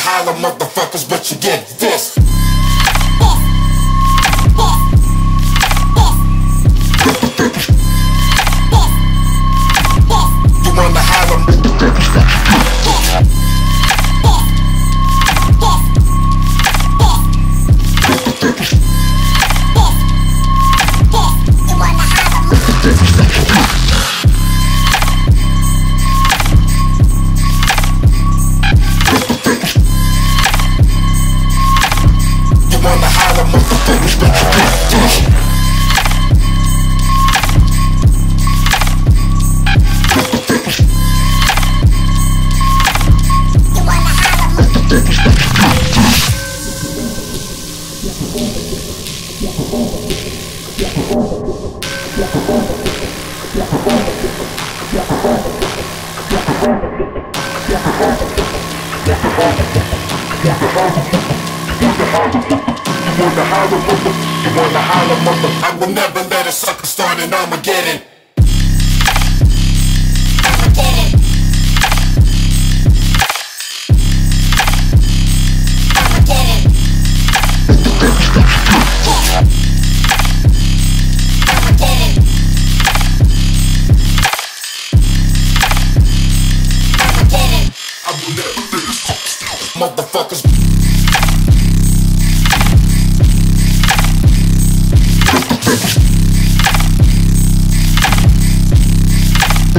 holler motherfuckers, but you get this. Holler, motherfuckers, but you get this. You wanna holler, you wanna holler, mother. I will never let a sucker start an Armageddon. Motherfuckers. You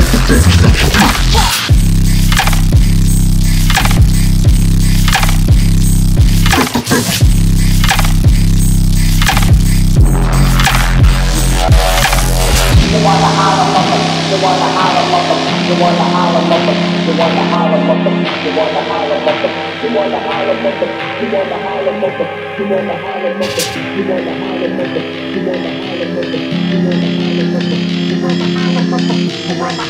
wanna holler, you wanna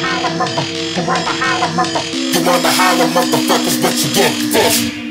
holler motherfuckers, but you get this.